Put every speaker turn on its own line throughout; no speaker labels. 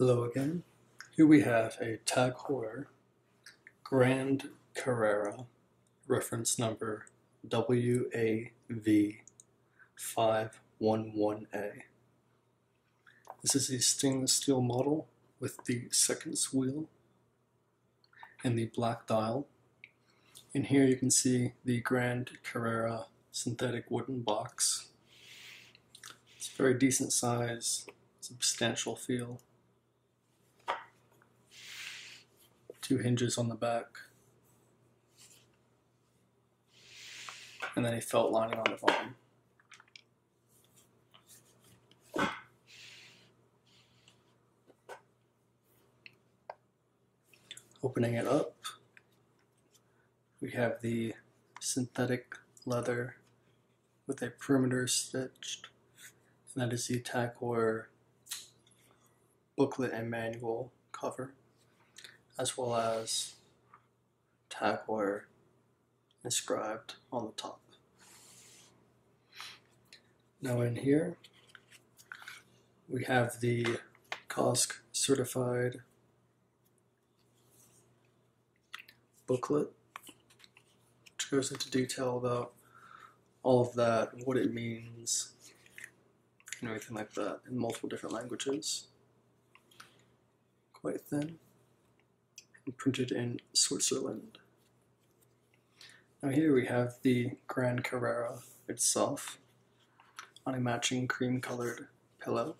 Hello again. Here we have a Tag Heuer Grand Carrera reference number WAV511A. This is a stainless steel model with the seconds wheel and the black dial. And here you can see the Grand Carrera synthetic wooden box. It's a very decent size, substantial feel. Two hinges on the back. And then a felt lining on the bottom. Opening it up, we have the synthetic leather with a perimeter stitched, and that is the Heuer booklet and manual cover, as well as Tag Heuer inscribed on the top. Now in here, we have the COSC certified booklet, which goes into detail about all of that, what it means, and everything like that in multiple different languages. Quite thin, and printed in Switzerland. Now here we have the Grand Carrera itself on a matching cream colored pillow.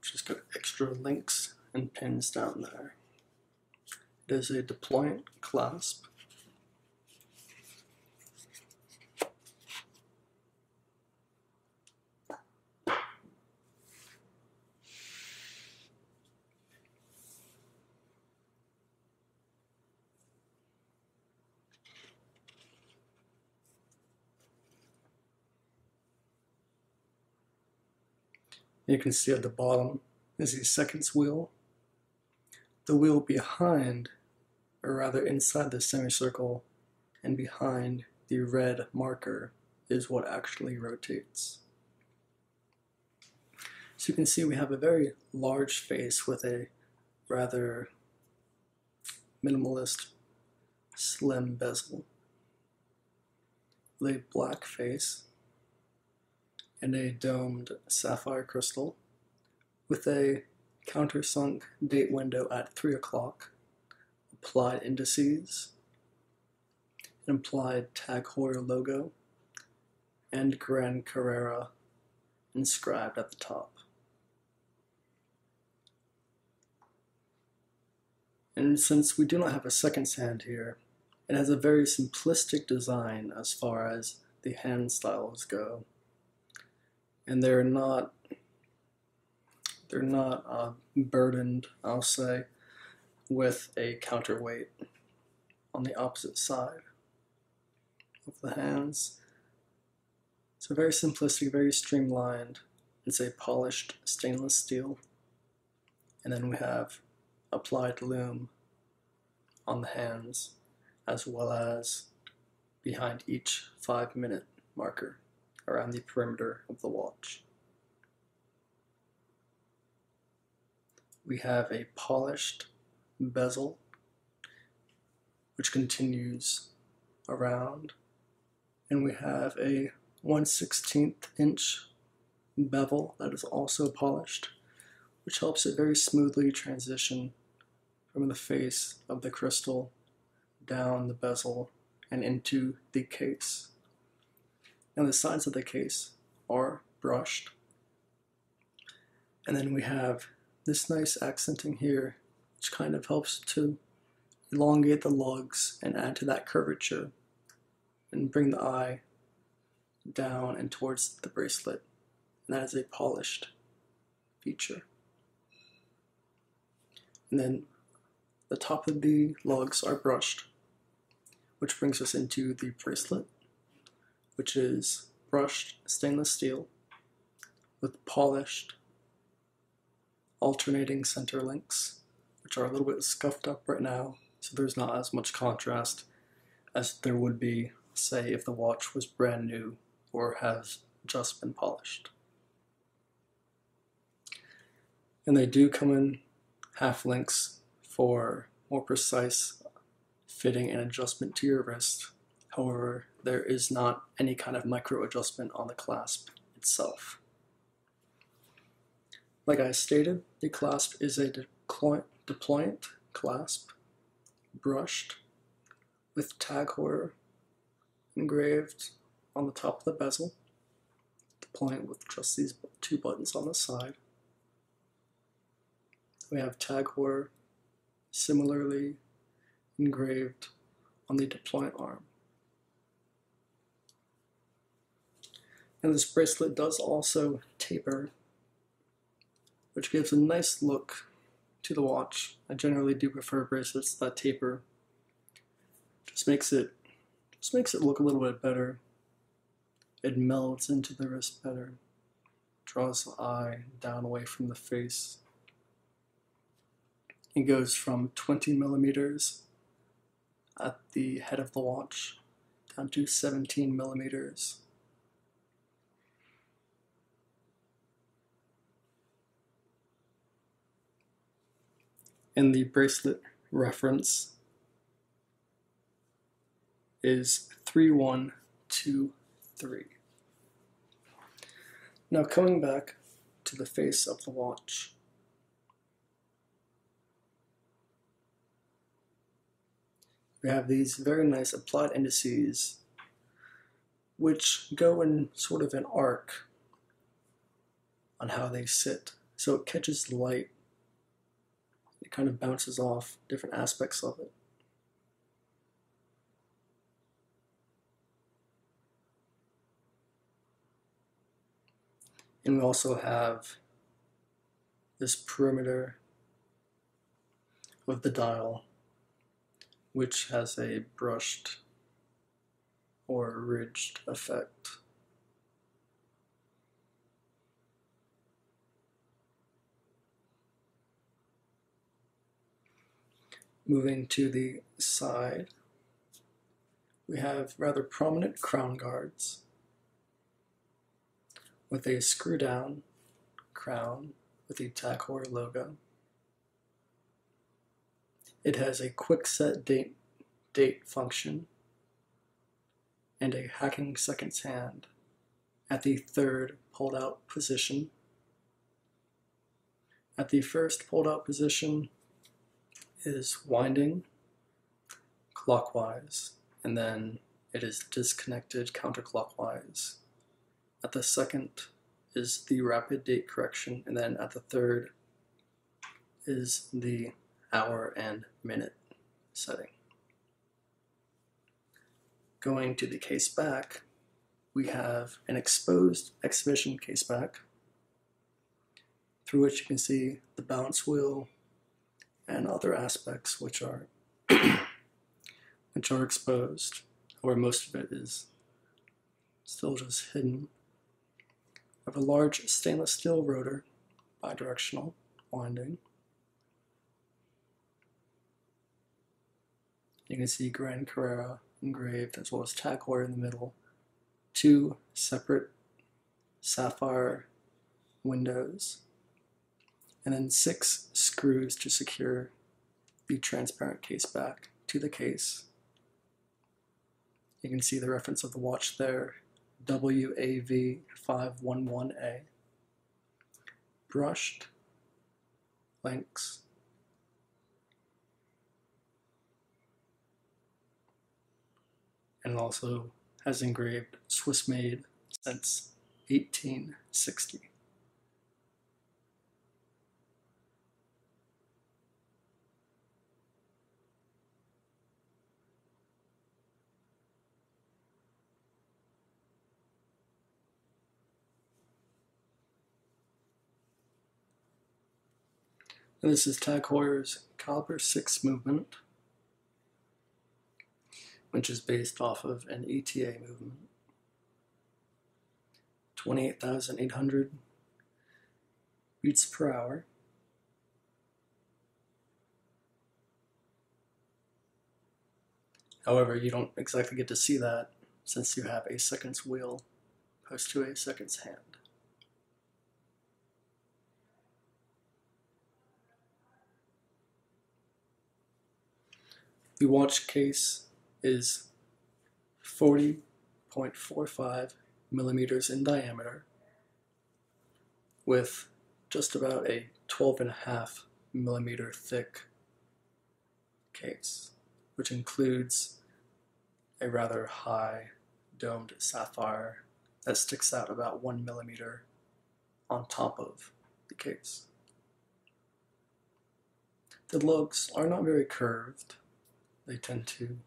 Just got extra links and pins down there. Is a deployant clasp. You can see at the bottom is the seconds wheel. The wheel behind, or rather inside the semicircle and behind the red marker is what actually rotates. So you can see we have a very large face with a rather minimalist slim bezel. With a black face and a domed sapphire crystal with a countersunk date window at 3 o'clock, applied indices, an implied Tag Heuer logo, and Grand Carrera inscribed at the top. And since we do not have a second hand here, it has a very simplistic design as far as the hand styles go and they're not they're not uh, burdened, I'll say, with a counterweight on the opposite side of the hands. So very simplistic, very streamlined. It's a polished stainless steel. And then we have applied lume on the hands as well as behind each five minute marker around the perimeter of the watch. We have a polished bezel which continues around and we have a 1 16th inch bevel that is also polished which helps it very smoothly transition from the face of the crystal down the bezel and into the case and the sides of the case are brushed. And then we have this nice accenting here, which kind of helps to elongate the lugs and add to that curvature and bring the eye down and towards the bracelet. And that is a polished feature. And then the top of the lugs are brushed, which brings us into the bracelet which is brushed stainless steel with polished alternating center links, which are a little bit scuffed up right now, so there's not as much contrast as there would be, say, if the watch was brand new or has just been polished. And they do come in half links for more precise fitting and adjustment to your wrist. However, there is not any kind of micro adjustment on the clasp itself. Like I stated, the clasp is a deployant clasp, brushed, with Tag Heuer engraved on the top of the bezel, deployant with just these two buttons on the side. We have Tag Heuer similarly engraved on the deployant arm. And this bracelet does also taper, which gives a nice look to the watch. I generally do prefer bracelets that taper. Just makes it just makes it look a little bit better. It melds into the wrist better. Draws the eye down away from the face. It goes from 20 millimeters at the head of the watch down to 17 millimeters. And the bracelet reference is 3123. Now coming back to the face of the watch. we have these very nice applied indices which go in sort of an arc on how they sit. So it catches the light, it kind of bounces off different aspects of it. And we also have this perimeter of the dial which has a brushed or ridged effect. Moving to the side, we have rather prominent crown guards with a screw down crown with the Heuer logo. It has a quick set date, date function and a hacking seconds hand at the third pulled out position. At the first pulled out position is winding clockwise and then it is disconnected counterclockwise. At the second is the rapid date correction and then at the third is the hour and minute setting. Going to the case back, we have an exposed exhibition case back through which you can see the balance wheel and other aspects which are which are exposed, where most of it is still just hidden. I have a large stainless steel rotor, bidirectional winding. You can see Grand Carrera engraved as well as Tag Heuer in the middle. Two separate sapphire windows. And then six screws to secure the transparent case back to the case. You can see the reference of the watch there, WAV511A. Brushed links and also has engraved Swiss made since 1860. And this is Tag Heuer's Caliber 6 movement, which is based off of an ETA movement. 28,800 beats per hour. However, you don't exactly get to see that since you have a second's wheel post to a second's hand. The watch case is 40.45 millimeters in diameter with just about a 12 and a half millimeter thick case, which includes a rather high domed sapphire that sticks out about one millimeter on top of the case. The lugs are not very curved. They tend to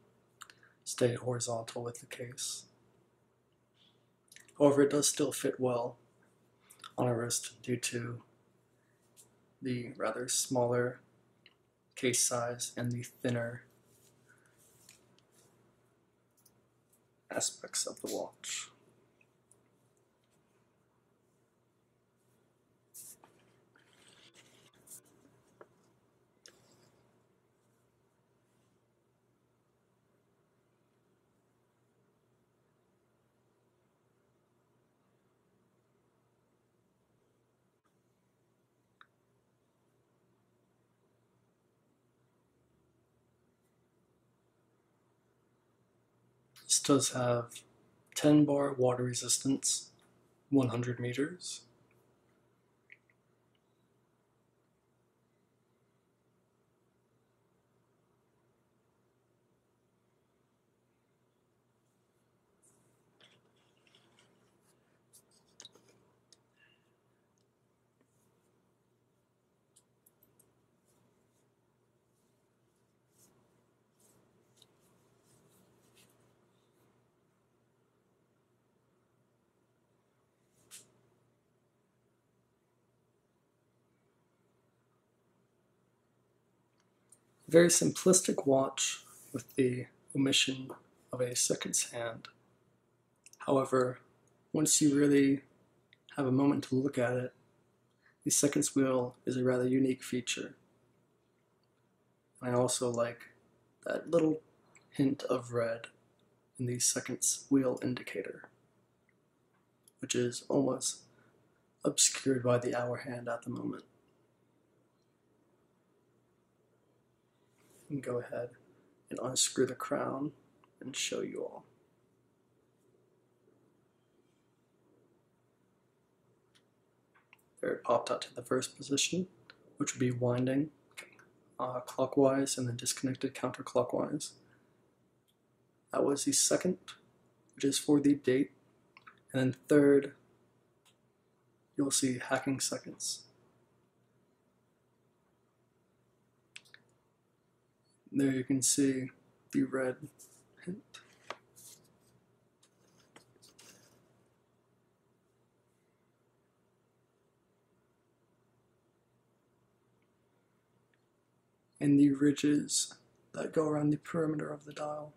stay horizontal with the case. However, it does still fit well on a wrist due to the rather smaller case size and the thinner aspects of the watch. This does have 10 bar water resistance, 100 meters. Very simplistic watch with the omission of a seconds hand. However, once you really have a moment to look at it, the seconds wheel is a rather unique feature. I also like that little hint of red in the seconds wheel indicator, which is almost obscured by the hour hand at the moment. And go ahead and unscrew the crown and show you all. There it popped out to the first position, which would be winding uh, clockwise and then disconnected counterclockwise. That was the second, which is for the date. And then third, you'll see hacking seconds. There you can see the red hint. And the ridges that go around the perimeter of the dial.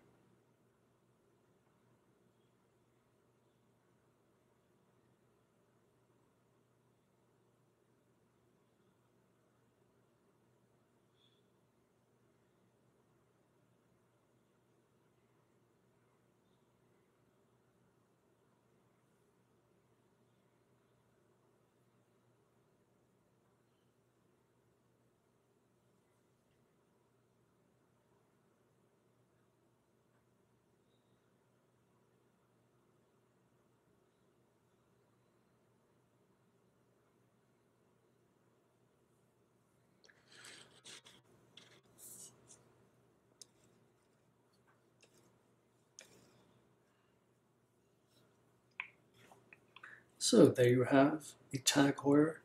So there you have the Tag Heuer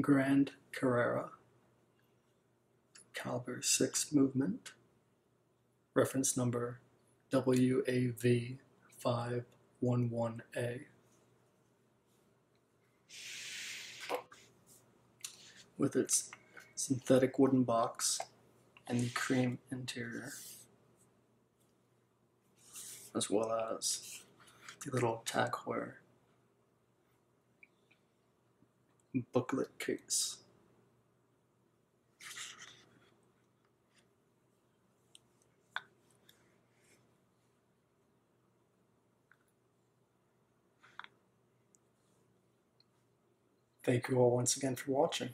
Grand Carrera caliber 6 movement, reference number WAV511A. With its synthetic wooden box and the cream interior, as well as the little Tag Heuer booklet case. Thank you all once again for watching.